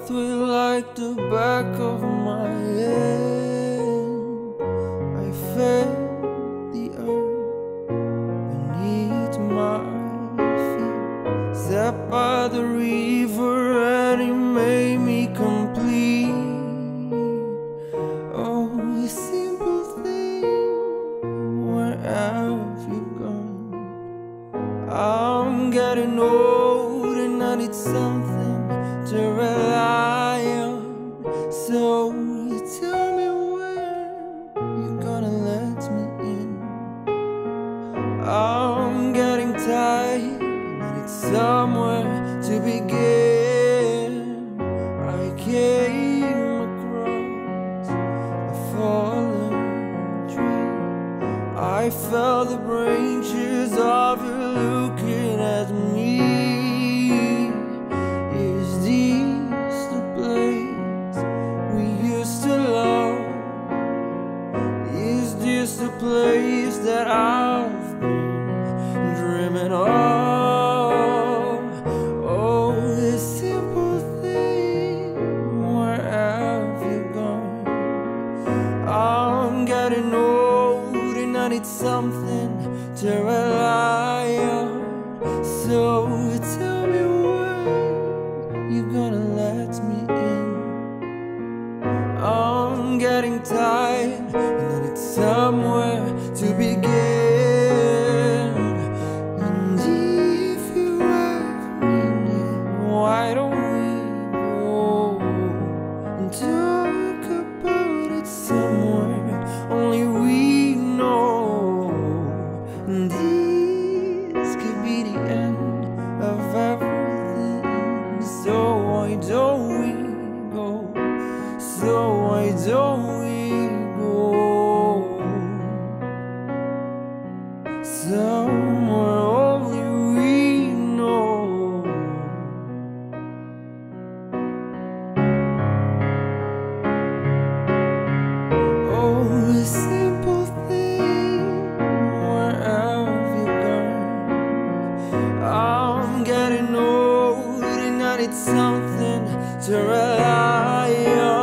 will like the back of my hand. I felt the earth beneath my feet. Sat by the river and it made me complete. Oh, you simple thing, where have you gone? I'm getting old and I need something to rely somewhere to begin. I came across a fallen tree. I felt the branches of it looking at me. Is this the place we used to love? Is this the place that I've been dreaming of? I'm getting old and I need something to rely on. So tell me when you're gonna let me in. I'm getting tired and I need somewhere to begin. This could be the end of everything. So why don't we go? So why don't we need something to rely on.